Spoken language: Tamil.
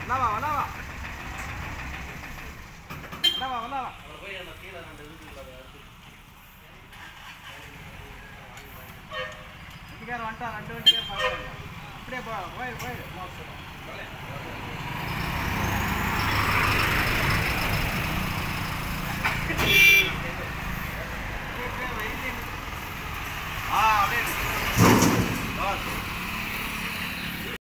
வந்தாவா வந்தாவா வந்தாவா வந்தாவா வண்டிக்கார வந்துட்டான் ரெண்டு வண்டிக்கார அப்படியே போயிடு போயிடு போயிரு.